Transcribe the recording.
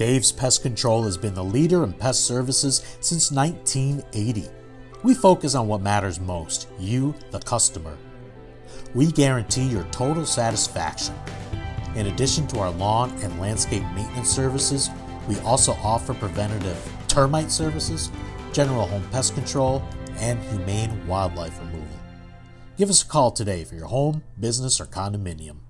Dave's Pest Control has been the leader in pest services since 1980. We focus on what matters most you, the customer. We guarantee your total satisfaction. In addition to our lawn and landscape maintenance services, we also offer preventative termite services, general home pest control, and humane wildlife removal. Give us a call today for your home, business, or condominium.